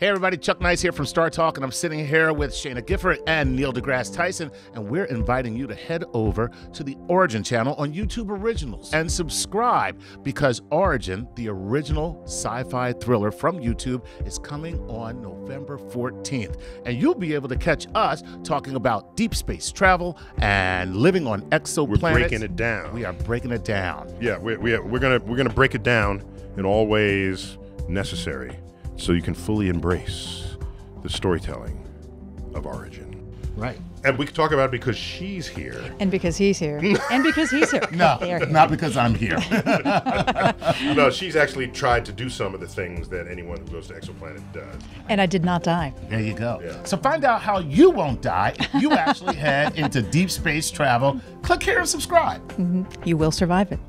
Hey, everybody, Chuck Nice here from StarTalk, and I'm sitting here with Sheyna Gifford and Neil deGrasse Tyson, and we're inviting you to head over to the Origin channel on YouTube Originals and subscribe because Origin, the original sci fi thriller from YouTube, is coming on November 14th. And you'll be able to catch us talking about deep space travel and living on exoplanets. We're breaking it down. We are breaking it down. Yeah, we, we, we're gonna we're gonna break it down in all ways necessary, so you can fully embrace the storytelling of Origin. Right. And we can talk about it because she's here. And because he's here. and because he's here. No, There. not because I'm here. no, she's actually tried to do some of the things that anyone who goes to Exoplanet does. And I did not die. There you go. Yeah. So find out how you won't die if you actually head into deep space travel. Click here and subscribe. Mm-hmm. You will survive it.